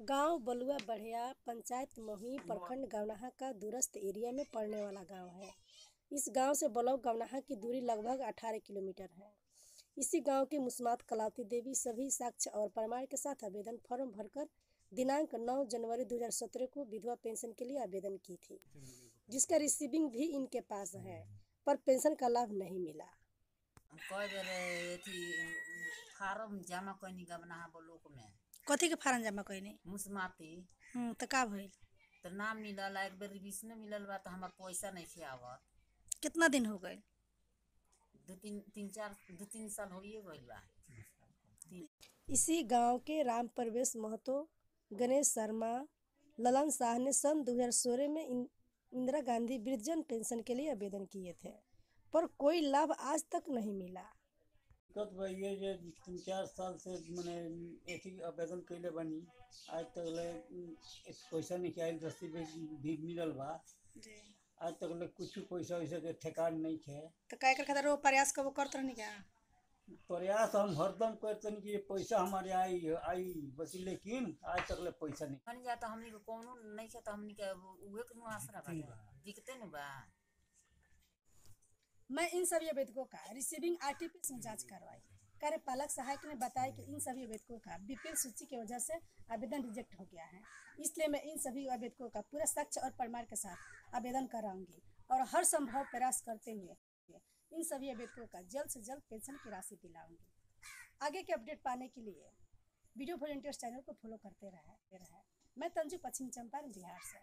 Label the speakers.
Speaker 1: गाँव बलुआ बढ़िया पंचायत महुई प्रखंड गवनाहा का दूरस्थ एरिया में पड़ने वाला गाँव है। इस गाँव से ब्लॉक गवनाहा की दूरी लगभग 18 किलोमीटर है। इसी गाँव के मुस्मात कलावती देवी सभी साक्ष्य और प्रमाण के साथ आवेदन फॉर्म भरकर दिनांक 9 जनवरी 2017 को विधवा पेंशन के लिए आवेदन की थी, जिसका रिसीविंग भी इनके पास है, पर पेंशन का लाभ नहीं मिला।
Speaker 2: फारम जमा ब्लॉक में।
Speaker 3: कथी के फारम जमा कइनी
Speaker 2: मुसमाती।
Speaker 3: हम्म त का भइल
Speaker 2: तो नाम मिलल एक बेर रिविजन मिलल बा तो हमार पैसा नहीं आवत
Speaker 3: कितना दिन हो गए
Speaker 2: दू तीन तीन चार दू तीन साल होइए गइल बा।
Speaker 1: इसी गाँव के राम प्रवेश महतो गणेश शर्मा ललन शाह ने सन 2016 में इंदिरा गांधी वृद्धजन पेंशन के लिए आवेदन किए थे पर कोई लाभ आज तक नहीं मिला।
Speaker 4: दिक्कत बा ये जे तीन चार साल से मने एथी आवेदन कैले बानी। आज तक ले पैसा नहीं आयल रसीद भी मिलल बा। आज तक ले कुछ पैसा वैसा के ठेकान नहीं है
Speaker 3: तो का एकर खातिर प्रयास कबो करत रहनी क्या?
Speaker 4: प्रयास हम हरदम करतन कि पैसा हमारे आई आई बस लेकिन आज तक ले पैसा नहीं।
Speaker 2: बन जाता हमनी के कोनो नहीं है तो हमनी के उहे के नु आसरा बा दिखते न बा।
Speaker 1: मैं इन सभी आवेदकों का रिसीविंग आरटीपीएस में जाँच करवाई। कार्यपालक सहायक ने बताया कि इन सभी आवेदकों का बीपीएल सूची की वजह से आवेदन रिजेक्ट हो गया है। इसलिए मैं इन सभी आवेदकों का पूरा साक्ष्य और प्रमाण के साथ आवेदन कराऊँगी और हर संभव प्रयास करते हुए इन सभी आवेदकों का जल्द से जल्द पेंशन की राशि दिलाऊँगी। आगे के अपडेट पाने के लिए वीडियो वॉलंटियर्स चैनल को फॉलो करते रहे। मैं तंजू पश्चिम चंपारण, बिहार से।